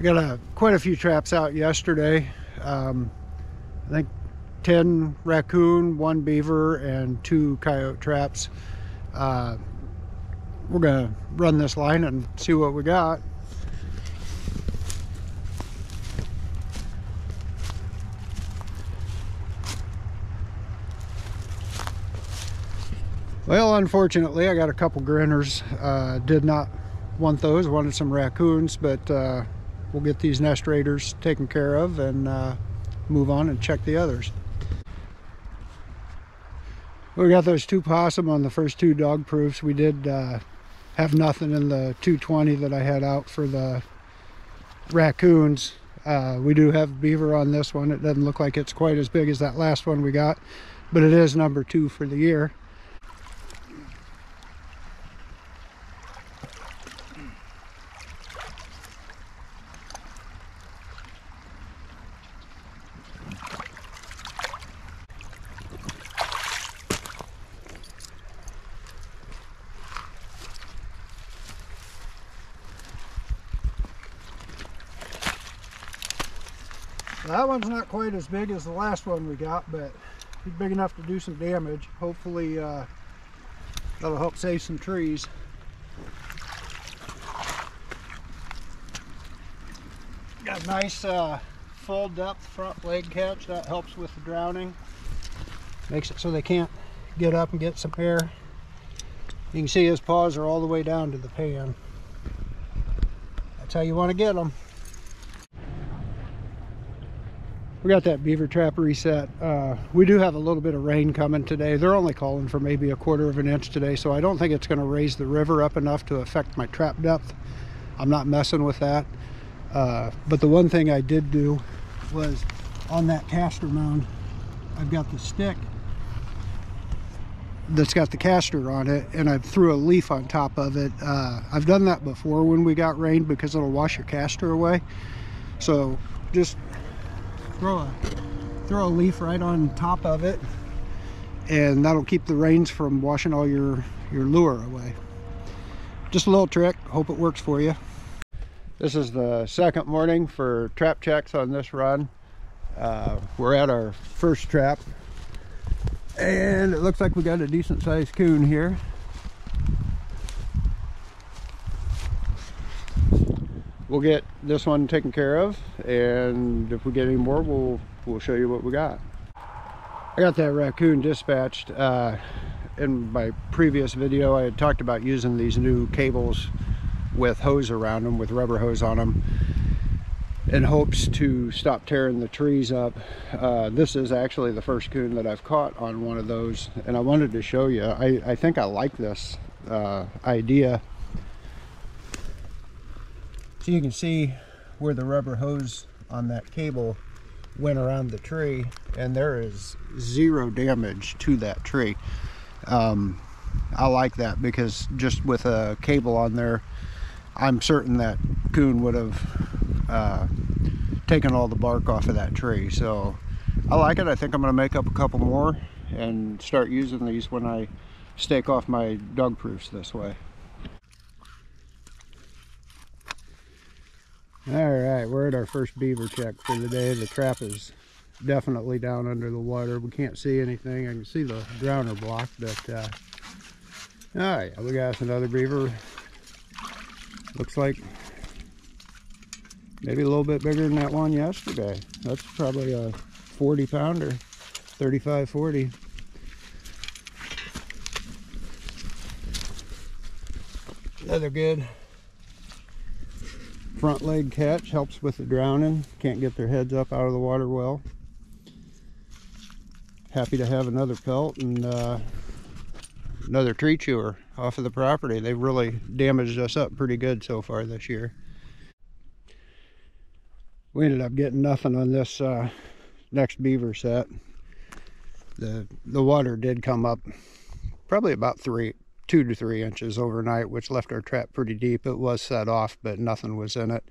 I got a, quite a few traps out yesterday. Um, I think 10 raccoon, one beaver, and two coyote traps. Uh, we're gonna run this line and see what we got. Well, unfortunately, I got a couple grinners. Uh, did not want those, wanted some raccoons, but uh, we'll get these nest raiders taken care of and uh, move on and check the others. We got those two possum on the first two dog proofs. We did uh, have nothing in the 220 that I had out for the raccoons. Uh, we do have beaver on this one. It doesn't look like it's quite as big as that last one we got, but it is number two for the year. That one's not quite as big as the last one we got, but he's big enough to do some damage. Hopefully uh, that'll help save some trees. Got a nice uh, full depth front leg catch. That helps with the drowning. Makes it so they can't get up and get some air. You can see his paws are all the way down to the pan. That's how you want to get them. We got that beaver trap reset uh, we do have a little bit of rain coming today they're only calling for maybe a quarter of an inch today so i don't think it's going to raise the river up enough to affect my trap depth i'm not messing with that uh, but the one thing i did do was on that castor mound i've got the stick that's got the castor on it and I threw a leaf on top of it. Uh, I've done that before when we got rain because it'll wash your castor away. So just throw a throw a leaf right on top of it and that'll keep the rains from washing all your your lure away. Just a little trick hope it works for you. This is the second morning for trap checks on this run. Uh, we're at our first trap and it looks like we got a decent sized coon here we'll get this one taken care of and if we get any more we'll we'll show you what we got. I got that raccoon dispatched uh, in my previous video. I had talked about using these new cables with hose around them with rubber hose on them in hopes to stop tearing the trees up. Uh, this is actually the first coon that i've caught on one of those and i wanted to show you. I i think i like this uh, idea so you can see where the rubber hose on that cable went around the tree and there is zero damage to that tree. Um, I like that because just with a cable on there, I'm certain that coon would have uh, taken all the bark off of that tree. So I like it. I think I'm going to make up a couple more and start using these when I stake off my dog proofs this way. All right, we're at our first beaver check for the day. The trap is definitely down under the water. We can't see anything. I can see the drowner block, but uh, all right, we got another beaver. Looks like maybe a little bit bigger than that one yesterday. That's probably a 40 pounder, 35, 40. Another good front leg catch helps with the drowning. Can't get their heads up out of the water well. Happy to have another pelt and uh, another tree chewer off of the property. They've really damaged us up pretty good so far this year. We ended up getting nothing on this uh, next beaver set. The the water did come up probably about three two to three inches overnight, which left our trap pretty deep. It was set off, but nothing was in it.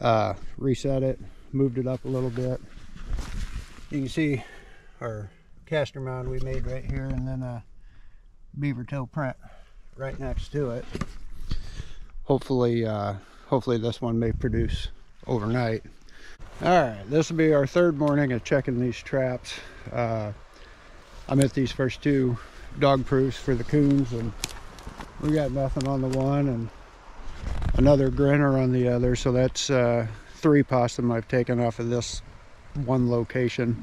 Uh, reset it, moved it up a little bit. You can see our castor mound we made right here and then a beaver tail print right next to it. Hopefully, uh, hopefully this one may produce overnight. All right, this will be our third morning of checking these traps. Uh, I'm at these first two dog proofs for the coons and we got nothing on the one and another grinner on the other. So that's uh, three possum I've taken off of this one location.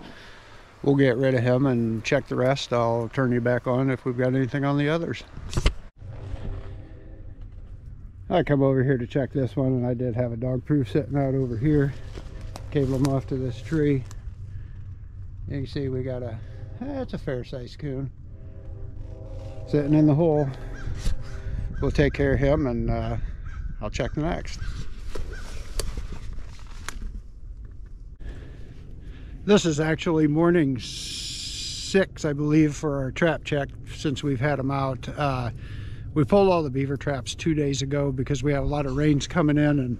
We'll get rid of him and check the rest. I'll turn you back on if we've got anything on the others. I come over here to check this one and I did have a dog proof sitting out over here. Cable him off to this tree. You can see we got a, that's a fair sized coon. Sitting in the hole. We'll take care of him and uh, I'll check the next. This is actually morning six, I believe, for our trap check since we've had them out. Uh, we pulled all the beaver traps two days ago because we had a lot of rains coming in and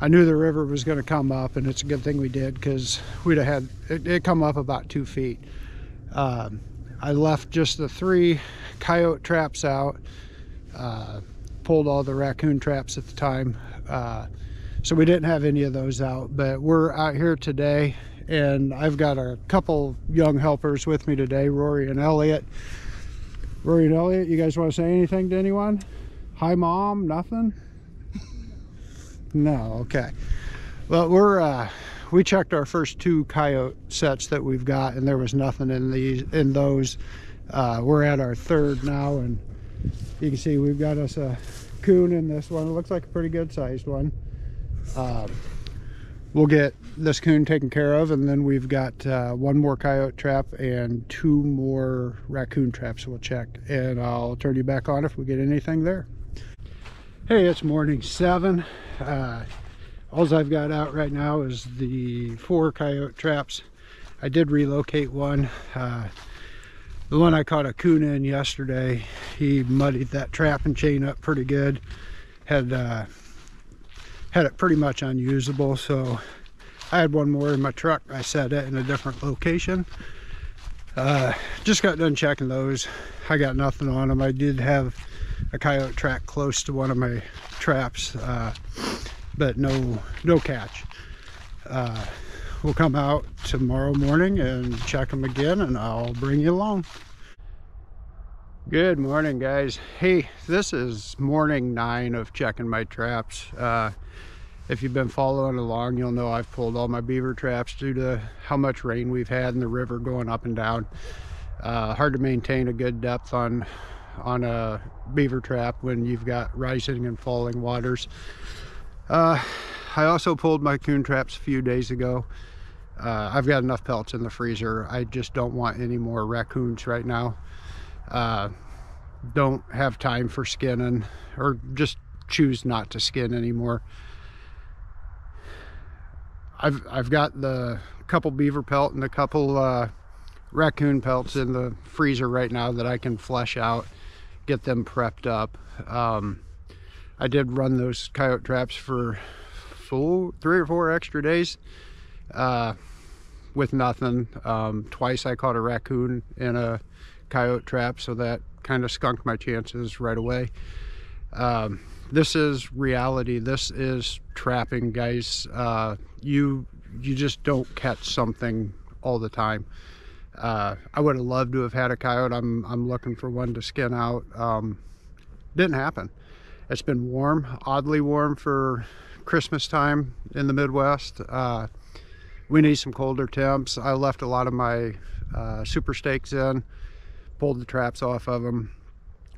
I knew the river was going to come up and it's a good thing we did because we'd have had it, it, come up about two feet. Um, I left just the three coyote traps out, uh, pulled all the raccoon traps at the time. Uh, so we didn't have any of those out, but we're out here today and I've got a couple young helpers with me today, Rory and Elliot. Rory and Elliot, you guys want to say anything to anyone? Hi, Mom. Nothing? no. Okay. Well, we're uh, we checked our first two coyote sets that we've got, and there was nothing in these in those. Uh, we're at our third now, and you can see we've got us a coon in this one. It looks like a pretty good sized one. Um, we'll get this coon taken care of and then we've got uh, one more coyote trap and two more raccoon traps we'll check and I'll turn you back on if we get anything there. Hey, it's morning seven. Uh, all I've got out right now is the four coyote traps. I did relocate one. Uh, the one I caught a coon in yesterday, he muddied that trap and chain up pretty good. Had uh, had it pretty much unusable, so I had one more in my truck. I set it in a different location. Uh, just got done checking those. I got nothing on them. I did have a coyote track close to one of my traps, uh, but no no catch. Uh, we'll come out tomorrow morning and check them again, and I'll bring you along. Good morning, guys. Hey, this is morning nine of checking my traps. Uh, if you've been following along, you'll know I've pulled all my beaver traps due to how much rain we've had in the river going up and down. Uh, hard to maintain a good depth on on a beaver trap when you've got rising and falling waters. Uh, I also pulled my coon traps a few days ago. Uh, I've got enough pelts in the freezer. I just don't want any more raccoons right now. Uh, don't have time for skinning or just choose not to skin anymore. I've I've got the couple beaver pelt and a couple uh, raccoon pelts in the freezer right now that I can flesh out, get them prepped up. Um, I did run those coyote traps for full three or four extra days uh, with nothing. Um, twice I caught a raccoon in a coyote trap, so that kind of skunked my chances right away. Um, this is reality. This is trapping guys. Uh, you you just don't catch something all the time. Uh, I would have loved to have had a coyote. I'm, I'm looking for one to skin out. Um, didn't happen it's been warm oddly warm for Christmas time in the Midwest. Uh, we need some colder temps. I left a lot of my uh, super stakes in pulled the traps off of them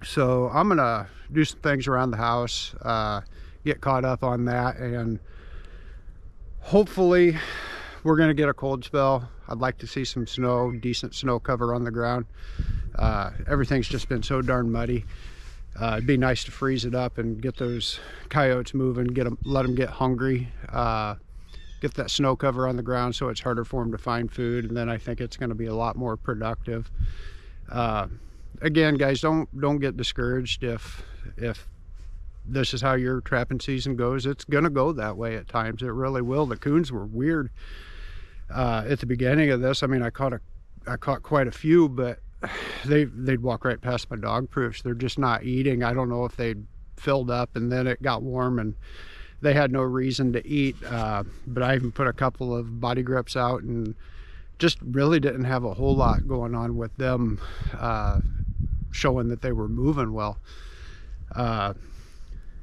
so I'm gonna do some things around the house uh, get caught up on that and hopefully we're gonna get a cold spell. I'd like to see some snow decent snow cover on the ground. Uh, everything's just been so darn muddy uh, it'd be nice to freeze it up and get those coyotes moving get them let them get hungry uh, get that snow cover on the ground so it's harder for them to find food and then I think it's going to be a lot more productive. Uh, again guys don't don't get discouraged if if this is how your trapping season goes. It's gonna go that way at times. It really will. The coons were weird uh, at the beginning of this. I mean i caught a i caught quite a few but they they'd walk right past my dog proofs they're just not eating i don't know if they filled up and then it got warm and they had no reason to eat. Uh, but I even put a couple of body grips out and just really didn't have a whole lot going on with them uh, showing that they were moving well. Uh,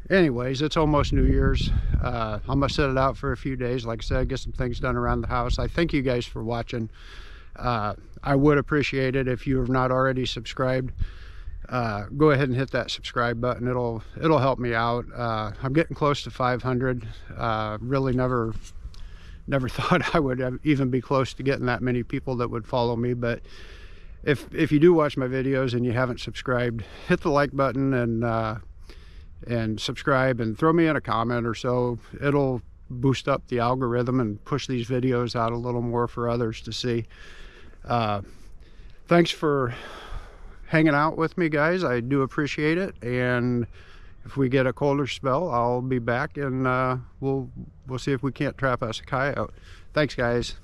anyways, it's almost New Year's. Uh, I'm gonna set it out for a few days. Like I said, get some things done around the house. I thank you guys for watching. I would appreciate it if you have not already subscribed. Uh, go ahead and hit that subscribe button. It'll it'll help me out. Uh, I'm getting close to 500. Uh, really never never thought I would even be close to getting that many people that would follow me. But if if you do watch my videos and you haven't subscribed, hit the like button and uh, and subscribe and throw me in a comment or so. It'll boost up the algorithm and push these videos out a little more for others to see. Uh, thanks for hanging out with me, guys. I do appreciate it. And if we get a colder spell, I'll be back and uh, we'll we'll see if we can't trap a coyote. Thanks, guys.